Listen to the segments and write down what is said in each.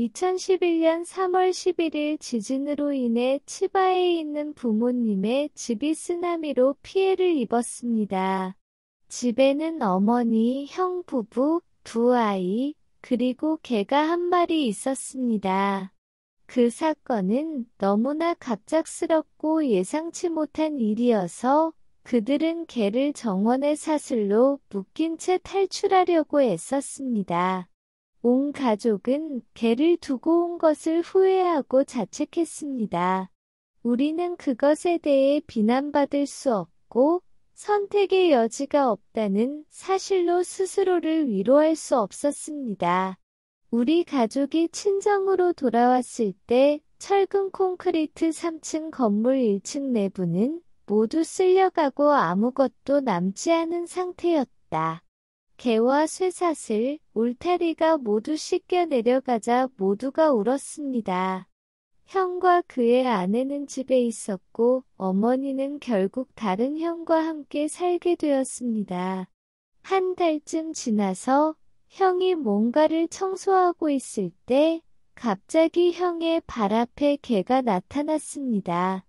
2011년 3월 11일 지진으로 인해 치바에 있는 부모님의 집이 쓰나미로 피해를 입었습니다. 집에는 어머니, 형 부부, 두 아이, 그리고 개가 한 마리 있었습니다. 그 사건은 너무나 갑작스럽고 예상치 못한 일이어서 그들은 개를 정원의 사슬로 묶인 채 탈출하려고 애썼습니다. 온 가족은 개를 두고 온 것을 후회하고 자책했습니다. 우리는 그것에 대해 비난받을 수 없고 선택의 여지가 없다는 사실로 스스로를 위로할 수 없었습니다. 우리 가족이 친정으로 돌아왔을 때 철근 콘크리트 3층 건물 1층 내부는 모두 쓸려가고 아무것도 남지 않은 상태였다. 개와 쇠사슬, 울타리가 모두 씻겨 내려가자 모두가 울었습니다. 형과 그의 아내는 집에 있었고 어머니는 결국 다른 형과 함께 살게 되었습니다. 한 달쯤 지나서 형이 뭔가를 청소하고 있을 때 갑자기 형의 발 앞에 개가 나타났습니다.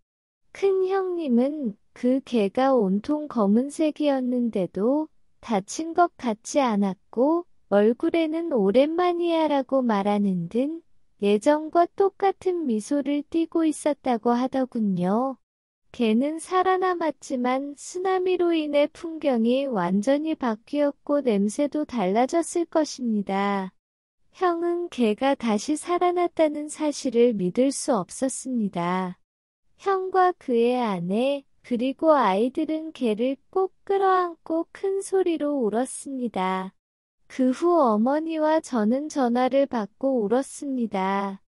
큰 형님은 그 개가 온통 검은색이었는데도 다친 것 같지 않았고 얼굴에는 오랜만이야 라고 말하는 듯 예전과 똑같은 미소를 띠고 있었다고 하더군요. 개는 살아남았지만 쓰나미로 인해 풍경이 완전히 바뀌었고 냄새도 달라졌을 것입니다. 형은 개가 다시 살아났다는 사실을 믿을 수 없었습니다. 형과 그의 아내, 그리고 아이들은 개를 꼭 끌어안고 큰 소리로 울었습니다. 그 후 어머니와 저는 전화를 받고 울었습니다.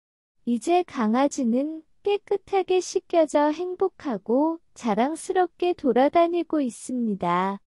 이제 강아지는 깨끗하게 씻겨져 행복하고 자랑스럽게 돌아다니고 있습니다.